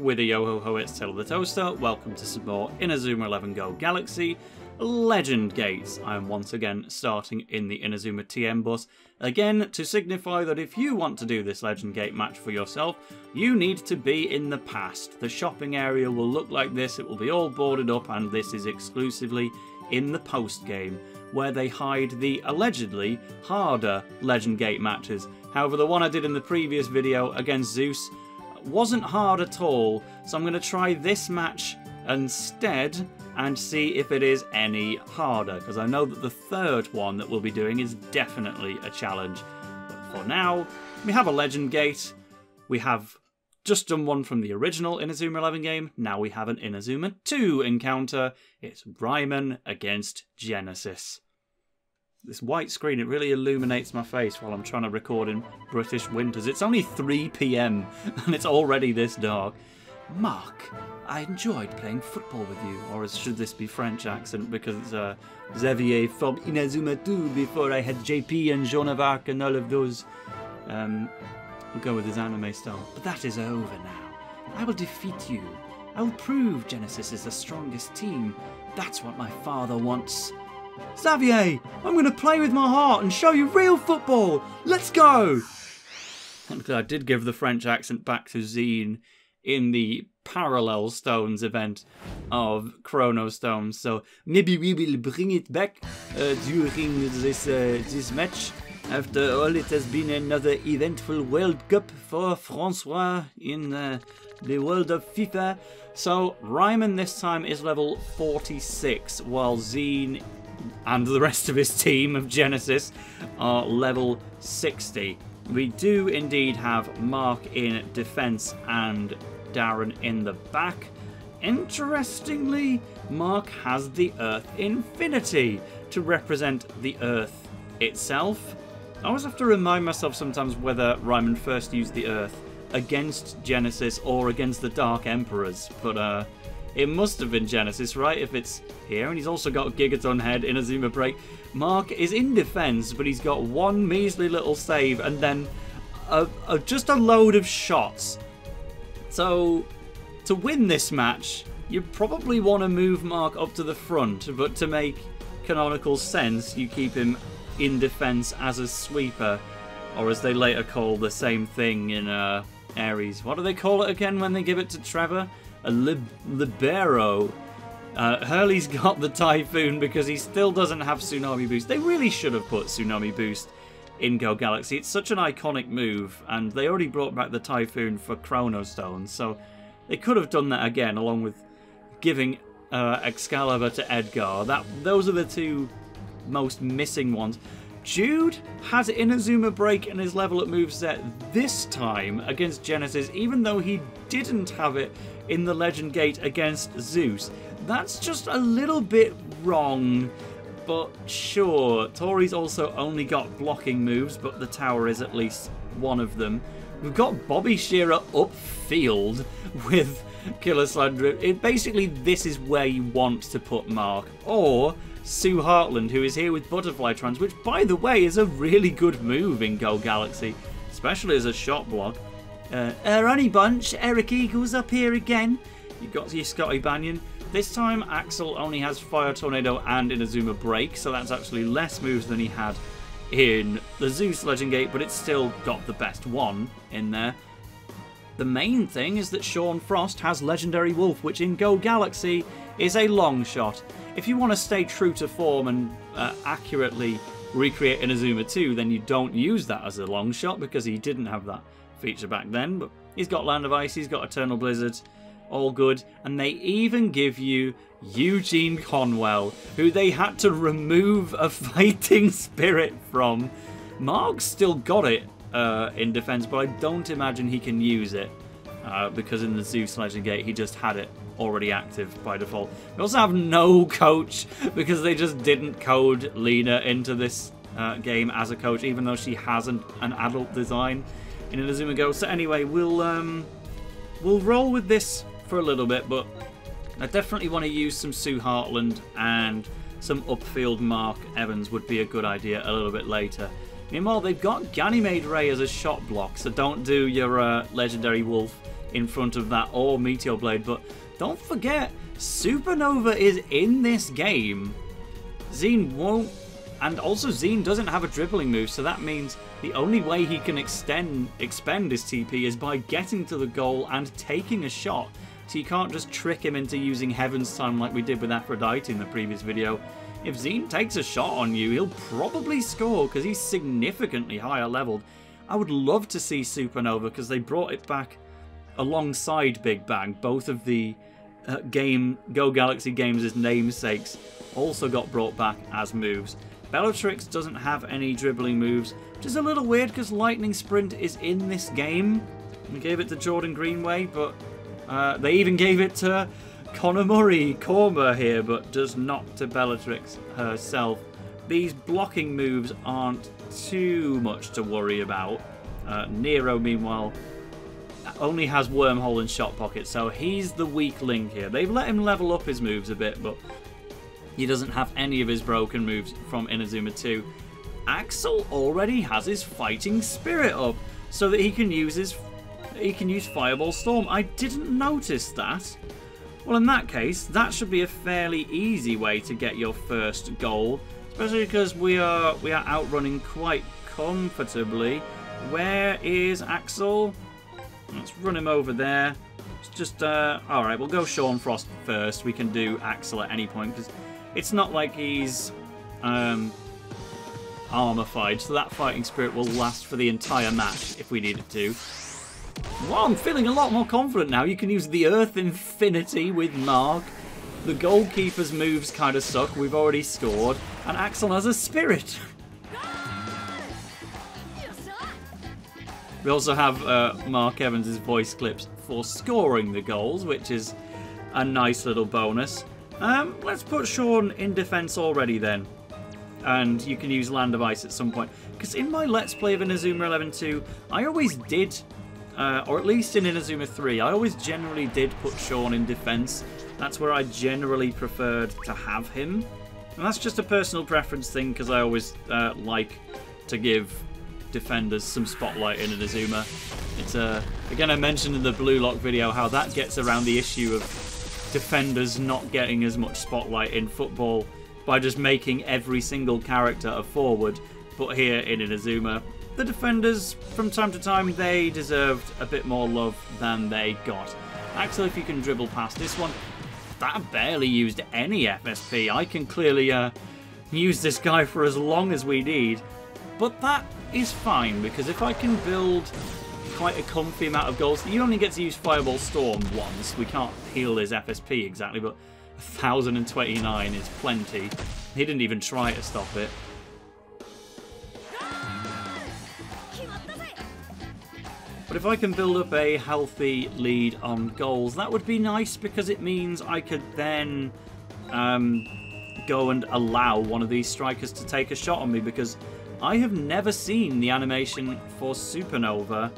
with a yo-ho-ho, it's Tale of the Toaster. Welcome to some more Inazuma 11 Go Galaxy Legend Gates. I am once again starting in the Inazuma TM bus. Again, to signify that if you want to do this Legend Gate match for yourself, you need to be in the past. The shopping area will look like this, it will be all boarded up, and this is exclusively in the post game, where they hide the allegedly harder Legend Gate matches. However, the one I did in the previous video against Zeus wasn't hard at all, so I'm going to try this match instead and see if it is any harder, because I know that the third one that we'll be doing is definitely a challenge. But for now, we have a Legend Gate, we have just done one from the original Inazuma 11 game, now we have an Inazuma 2 encounter. It's Raimon against Genesis this white screen, it really illuminates my face while I'm trying to record in British winters. It's only 3 pm and it's already this dark. Mark, I enjoyed playing football with you, or should this be French accent because it's uh, Xavier from Inazuma 2 before I had JP and Joan of Arc and all of those. Um, we'll go with his anime style. But that is over now. I will defeat you. I will prove Genesis is the strongest team. That's what my father wants. Xavier, I'm going to play with my heart and show you real football. Let's go. And I did give the French accent back to Xene in the Parallel Stones event of Chrono Stones. So maybe we will bring it back uh, during this uh, this match. After all, it has been another eventful World Cup for Francois in uh, the world of FIFA. So Raimon this time is level 46, while Xene and the rest of his team of Genesis are level 60. We do indeed have Mark in defense and Darren in the back. Interestingly, Mark has the Earth Infinity to represent the Earth itself. I always have to remind myself sometimes whether Raimon first used the Earth against Genesis or against the Dark Emperors, but uh, it must have been Genesis, right? If it's here. And he's also got Gigaton Head in Inazuma Break. Mark is in defense, but he's got one measly little save and then a, a, just a load of shots. So, to win this match, you probably want to move Mark up to the front, but to make canonical sense, you keep him in defense as a sweeper, or as they later call the same thing in uh, Ares. What do they call it again when they give it to Trevor? A lib libero. Uh, Hurley's got the Typhoon because he still doesn't have Tsunami Boost. They really should have put Tsunami Boost in Go Galaxy. It's such an iconic move, and they already brought back the Typhoon for Chrono Stone, so they could have done that again, along with giving uh, Excalibur to Edgar. That Those are the two most missing ones. Jude has Inazuma Break in his level up moveset this time against Genesis, even though he didn't have it in the Legend Gate against Zeus. That's just a little bit wrong, but sure. Tori's also only got blocking moves, but the tower is at least one of them. We've got Bobby Shearer upfield with Killer Slender. It, basically, this is where you want to put Mark. Or Sue Hartland, who is here with Butterfly Trance, which, by the way, is a really good move in Go Galaxy, especially as a shot block. Uh, Ronnie Bunch, Eric Eagles up here again. You've got your Scotty Banyan. This time, Axel only has Fire Tornado and Inazuma Break, so that's actually less moves than he had in the Zeus Legend Gate, but it's still got the best one in there. The main thing is that Shawn Froste has Legendary Wolf, which in Go Galaxy is a long shot. If you want to stay true to form and uh, accurately recreate Inazuma 2, then you don't use that as a long shot because he didn't have that feature back then, but he's got Land of Ice, he's got Eternal Blizzard, all good. And they even give you Eugene Conwell, who they had to remove a fighting spirit from. Mark's still got it uh, in defense, but I don't imagine he can use it. Uh, because in the Zeus Legend Gate, he just had it already active by default. We also have no coach because they just didn't code Lena into this uh, game as a coach, even though she has an, an adult design in Inazuma Go. So anyway, we'll um, we'll roll with this for a little bit, but I definitely want to use some Sue Hartland and some upfield Mark Evans would be a good idea a little bit later. Meanwhile, they've got Ganymede Ray as a shot block, so don't do your uh, Legendary Wolf in front of that or Meteor Blade. But don't forget, Supernova is in this game. Xene won't and also Xene doesn't have a dribbling move, so that means the only way he can extend expend his TP is by getting to the goal and taking a shot. So you can't just trick him into using Heaven's Time like we did with Aphrodite in the previous video. If Xene takes a shot on you, he'll probably score because he's significantly higher leveled. I would love to see Supernova because they brought it back alongside Big Bang. Both of the uh, game Go Galaxy Games' namesakes also got brought back as moves. Bellatrix doesn't have any dribbling moves, which is a little weird because Lightning Sprint is in this game. We gave it to Jordan Greenway, but uh, they even gave it to Connor Murray, Korma here, but does not to Bellatrix herself. These blocking moves aren't too much to worry about. Uh, Nero, meanwhile, only has Wormhole and Shot Pocket, so he's the weak link here. They've let him level up his moves a bit, but he doesn't have any of his broken moves from Inazuma 2. Axel already has his fighting spirit up so that he can use his he can use Fireball Storm. I didn't notice that. Well, in that case, that should be a fairly easy way to get your first goal, especially because we are we are outrunning quite comfortably. Where is Axel? Let's run him over there. It's just, uh, alright, we'll go Shawn Froste first. We can do Axel at any point, because it's not like he's um, so that fighting spirit will last for the entire match if we need it to. Well, I'm feeling a lot more confident now. You can use the Earth Infinity with Mark. The goalkeeper's moves kind of suck. We've already scored. And Axel has a spirit. we also have uh, Mark Evans' voice clips for scoring the goals, which is a nice little bonus. Um, let's put Shawn in defense already then. And you can use Land of Ice at some point. Because in my Let's Play of Inazuma 11 2, I always did, uh, or at least in Inazuma 3, I always generally did put Shawn in defense. That's where I generally preferred to have him. And that's just a personal preference thing because I always uh, like to give defenders some spotlight in Inazuma. It's uh, again I mentioned in the Blue Lock video how that gets around the issue of defenders not getting as much spotlight in football by just making every single character a forward. But here in Inazuma, the defenders, from time to time, they deserved a bit more love than they got. Actually, if you can dribble past this one, that barely used any FSP. I can clearly uh, use this guy for as long as we need. But that is fine, because if I can build quite a comfy amount of goals. You only get to use Fireball Storm once. We can't heal his FSP exactly, but 1,029 is plenty. He didn't even try to stop it. But if I can build up a healthy lead on goals, that would be nice because it means I could then um, go and allow one of these strikers to take a shot on me because I have never seen the animation for Supernova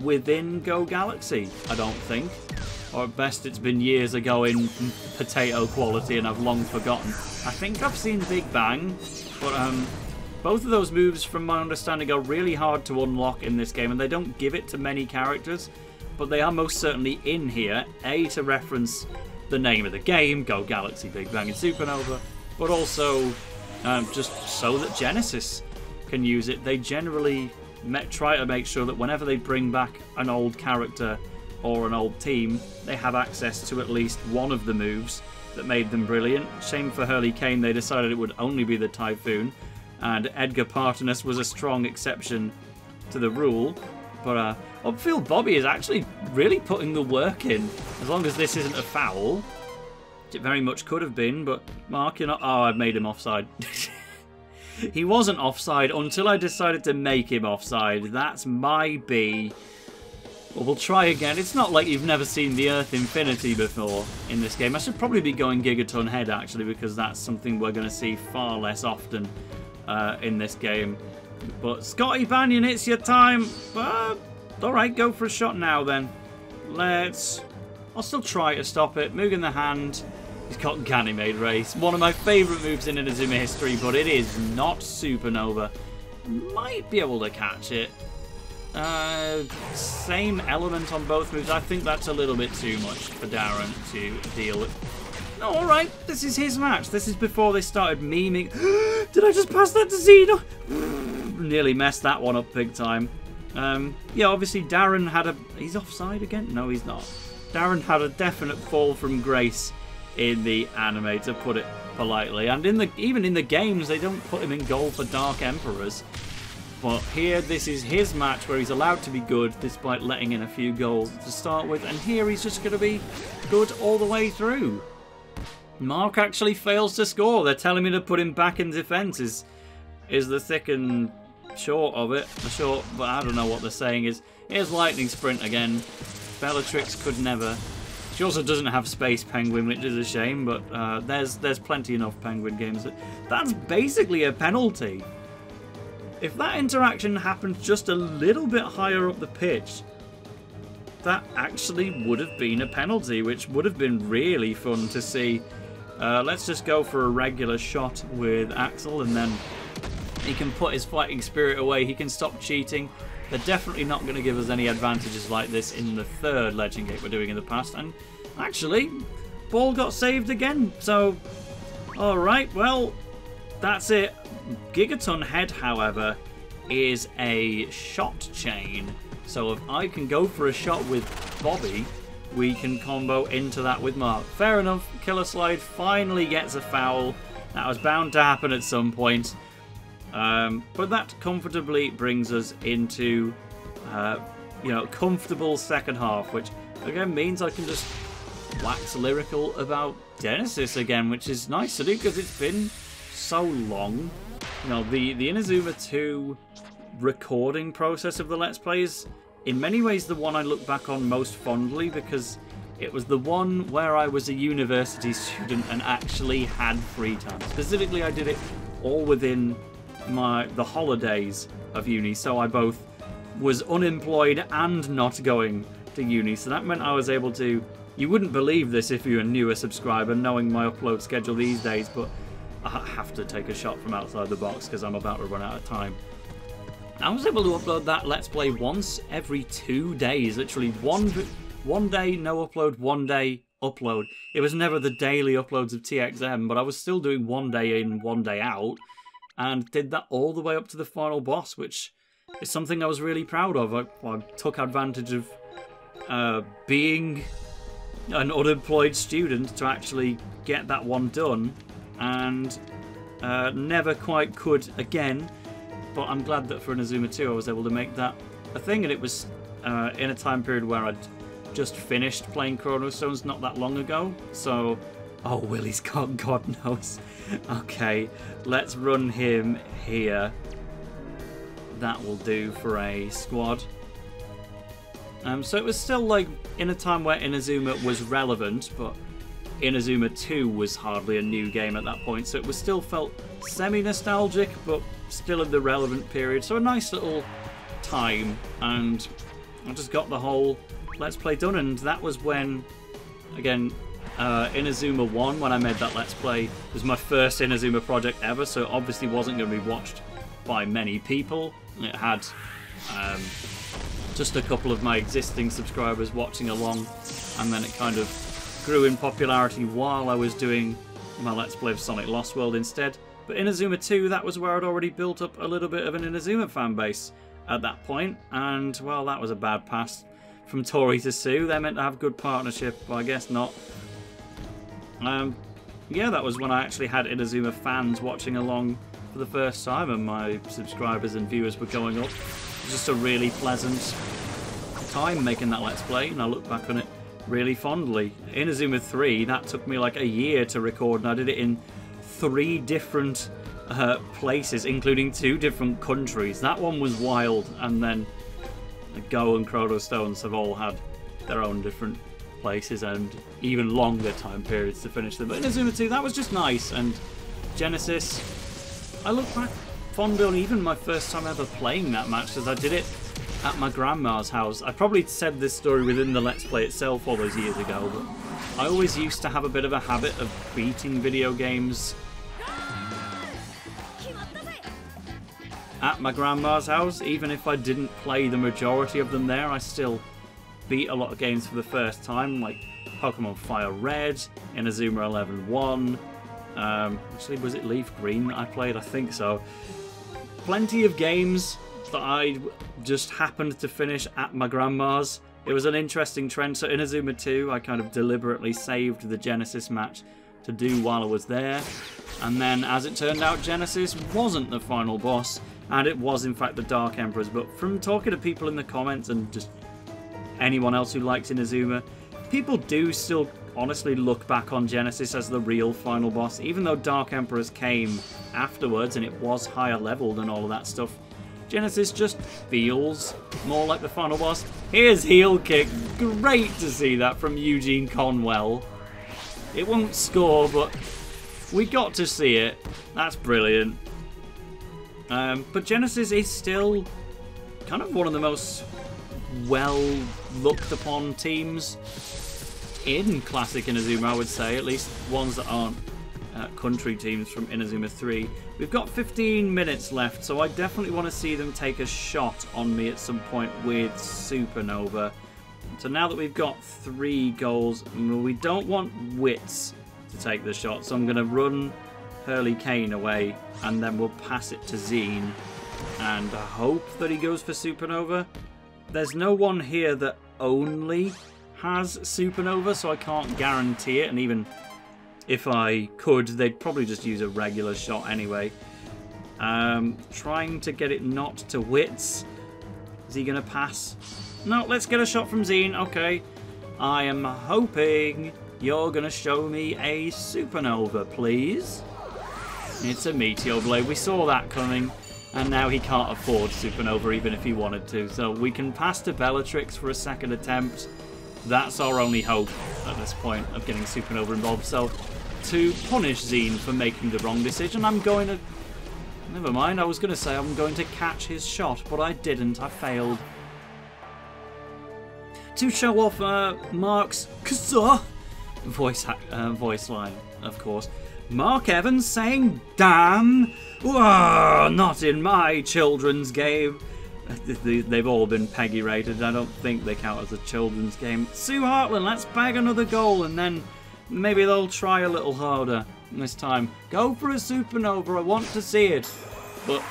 within Go Galaxy, I don't think. Or at best it's been years ago in potato quality and I've long forgotten. I think I've seen Big Bang, but um, both of those moves, from my understanding, are really hard to unlock in this game and they don't give it to many characters, but they are most certainly in here. A, to reference the name of the game, Go Galaxy, Big Bang and Supernova, but also um, just so that Genesis can use it. They generally try to make sure that whenever they bring back an old character or an old team, they have access to at least one of the moves that made them brilliant. Shame for Hurley Kane, they decided it would only be the Typhoon, and Edgar Valtinas was a strong exception to the rule. But uh, Upfield Bobby is actually really putting the work in, as long as this isn't a foul. It very much could have been, but Mark, you're not. Oh, I've made him offside. he wasn't offside until I decided to make him offside. That's my B. Well, we'll try again. It's not like you've never seen the Earth Infinity before in this game. I should probably be going Gigaton Head, actually, because that's something we're going to see far less often uh, in this game. But Scotty Banyan, it's your time. Uh, Alright, go for a shot now, then. Let's... I'll still try to stop it. Moving the hand. He's got Ganymede Race. One of my favourite moves in Inazuma history, but it is not Supernova. Might be able to catch it. Uh, same element on both moves. I think that's a little bit too much for Darren to deal with. No, alright, this is his match. This is before they started memeing. Did I just pass that to Xeno? Nearly messed that one up big time. Um, yeah, obviously Darren had a... He's offside again? No, he's not. Darren had a definite fall from grace in the anime, to put it politely. And in the even in the games, they don't put him in goal for Dark Emperors. But here, this is his match where he's allowed to be good despite letting in a few goals to start with. And here he's just going to be good all the way through. Mark actually fails to score. They're telling me to put him back in defence is, is the thick and short of it. The short, but I don't know what they're saying is. Here's Lightning Sprint again. Bellatrix could never. She also doesn't have Space Penguin, which is a shame, but uh, there's there's plenty enough Penguin games. That's basically a penalty. If that interaction happened just a little bit higher up the pitch, that actually would have been a penalty, which would have been really fun to see. Uh, let's just go for a regular shot with Axel, and then he can put his fighting spirit away. He can stop cheating. They're definitely not going to give us any advantages like this in the third Legend Gate we're doing in the past. And actually, ball got saved again. So, alright, well, that's it. Gigaton Head, however, is a shot chain. So if I can go for a shot with Bobby, we can combo into that with Mark. Fair enough, Killer Slide finally gets a foul. That was bound to happen at some point. Um, but that comfortably brings us into, uh, you know, comfortable second half, which again means I can just wax lyrical about Genesis again, which is nice to do because it's been so long. You know, the, the Inazuma 2 recording process of the Let's Plays, in many ways the one I look back on most fondly because it was the one where I was a university student and actually had free time. Specifically, I did it all within my the holidays of uni, so I both was unemployed and not going to uni. So that meant I was able to. You wouldn't believe this if you're a newer subscriber, knowing my upload schedule these days, but I have to take a shot from outside the box because I'm about to run out of time. I was able to upload that Let's Play once every two days, literally one one day no upload, one day upload. It was never the daily uploads of TXM, but I was still doing one day in, one day out, and did that all the way up to the final boss, which is something I was really proud of. I, I took advantage of uh, being an unemployed student to actually get that one done and uh, never quite could again. But I'm glad that for Inazuma 2 I was able to make that a thing, and it was uh, in a time period where I'd just finished playing Chrono Stones not that long ago. So, oh, Willie's got God knows. okay, let's run him here. That will do for a squad. Um, so it was still like in a time where Inazuma was relevant, but Inazuma 2 was hardly a new game at that point, so it was still felt semi-nostalgic, but still in the relevant period. So a nice little time, and I just got the whole Let's Play done, and that was when, again, uh, Inazuma 1, when I made that Let's Play, was my first Inazuma project ever, so obviously wasn't going to be watched by many people. It had um, just a couple of my existing subscribers watching along, and then it kind of grew in popularity while I was doing my Let's Play of Sonic Lost World instead. But Inazuma 2, that was where I'd already built up a little bit of an Inazuma fan base at that point, and well, that was a bad pass from Tori to Sue. They're meant to have good partnership, but I guess not. Um, yeah, that was when I actually had Inazuma fans watching along for the first time, and my subscribers and viewers were going up. Just a really pleasant time making that Let's Play, and I look back on it really fondly. Inazuma 3, that took me like a year to record, and I did it in three different uh, places, including two different countries. That one was wild, and then Go and Chrono Stones have all had their own different places and even longer time periods to finish them. But in Inazuma 2, that was just nice, and Genesis, I look back fondly on even my first time ever playing that match, because I did it at my grandma's house. I probably said this story within the Let's Play itself all those years ago, but I always used to have a bit of a habit of beating video games at my grandma's house. Even if I didn't play the majority of them there, I still beat a lot of games for the first time, like Pokemon Fire Red, Inazuma 11 1. Um, actually, was it Leaf Green that I played? I think so. Plenty of games that I just happened to finish at my grandma's. It was an interesting trend. So Inazuma 2, I kind of deliberately saved the Genesis match to do while I was there. And then, as it turned out, Genesis wasn't the final boss, and it was in fact the Dark Emperors. But from talking to people in the comments and just anyone else who likes Inazuma, people do still honestly look back on Genesis as the real final boss, even though Dark Emperors came afterwards and it was higher level than all of that stuff. Genesis just feels more like the final boss. Here's heel kick. Great to see that from Eugene Conwell. It won't score, but we got to see it. That's brilliant. Um, but Genesis is still kind of one of the most well looked upon teams in Classic Inazuma, I would say, at least ones that aren't uh, country teams from Inazuma 3. We've got 15 minutes left, so I definitely want to see them take a shot on me at some point with Supernova. So now that we've got three goals, we don't want Wits to take the shot, so I'm going to run Hurley Kane away, and then we'll pass it to Xene, and hope that he goes for Supernova. There's no one here that only has Supernova, so I can't guarantee it, and even if I could, they'd probably just use a regular shot anyway. Um, trying to get it not to Wits. Is he going to pass? No, let's get a shot from Xene. Okay. I am hoping you're going to show me a Supernova, please. It's a Meteor Blade. We saw that coming. And now he can't afford Supernova even if he wanted to. So we can pass to Bellatrix for a second attempt. That's our only hope at this point of getting Supernova involved. So to punish Xene for making the wrong decision, I'm going to... Never mind, I was going to say I'm going to catch his shot, but I didn't. I failed. To show off uh, Mark's voice, uh, voice line, of course. Mark Evans saying, damn, Whoa, not in my children's game. They've all been PEGI rated. I don't think they count as a children's game. Sue Hartland, let's bag another goal and then maybe they'll try a little harder this time. Go for a supernova, I want to see it. But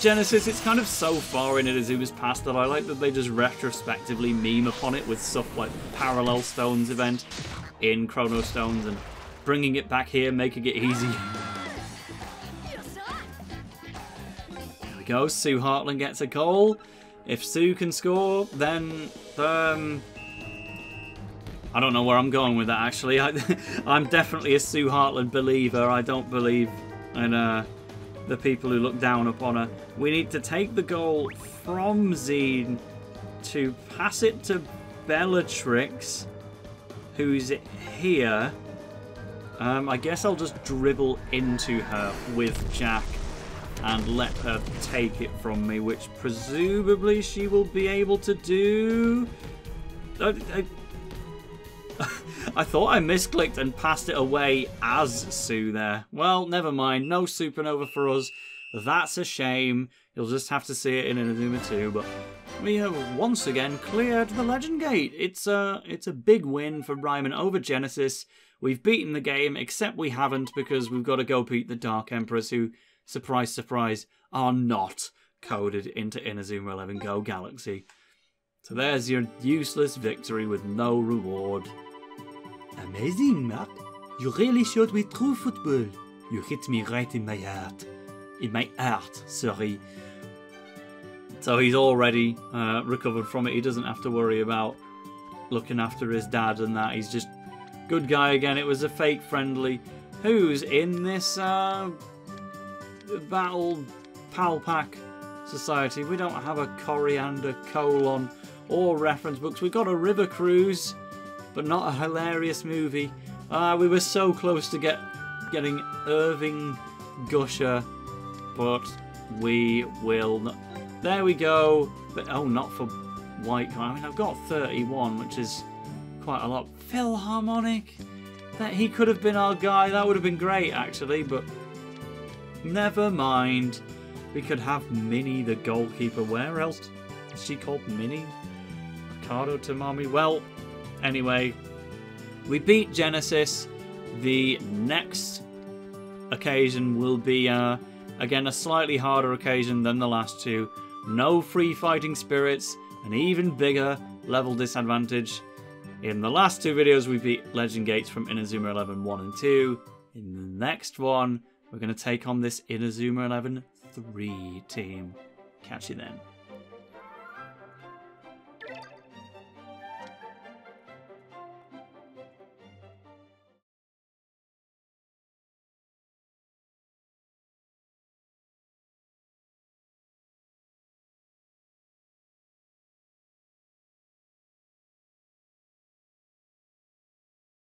Genesis, it's kind of so far in it as it was past that I like that they just retrospectively meme upon it with stuff like Parallel Stones event in Chrono Stones and bringing it back here, making it easy. There we go, Sue Hartland gets a goal. If Sue can score, then um, I don't know where I'm going with that actually. I, am definitely a Sue Hartland believer. I don't believe in uh, the people who look down upon her. We need to take the goal from Xene to pass it to Bellatrix, who's here. Um, I guess I'll just dribble into her with Jack and let her take it from me, which presumably she will be able to do. I, I, I thought I misclicked and passed it away as Sue there. Well, never mind. No supernova for us. That's a shame. You'll just have to see it in Inazuma 2, but we have once again cleared the Legend Gate. It's a, it's a big win for Raimon over Genesis. We've beaten the game, except we haven't because we've got to go beat the Dark Emperors who, surprise, surprise, are not coded into Inazuma 11 Go Galaxy. So there's your useless victory with no reward. Amazing, Mark. You really showed me true football. You hit me right in my heart. In my heart, sorry. So he's already uh, recovered from it. He doesn't have to worry about looking after his dad and that. He's just good guy again. It was a fake friendly. Who's in this uh, battle pal pack society? We don't have a coriander colon or reference books. We've got a river cruise but not a hilarious movie. Uh, we were so close to get getting Irving Gusher, but we will not. There we go. But oh, not for White. I mean, I've got 31, which is quite a lot. Philharmonic. That he could have been our guy. That would have been great, actually. But never mind. We could have Minnie, the goalkeeper. Where else is she called Minnie? Ricardo Tamami. Well, anyway, we beat Genesis. The next occasion will be, uh, again, a slightly harder occasion than the last two. No free fighting spirits, an even bigger level disadvantage. In the last two videos, we beat Legend Gates from Inazuma 11 1 and 2. In the next one, we're going to take on this Inazuma 11 3 team. Catch you then.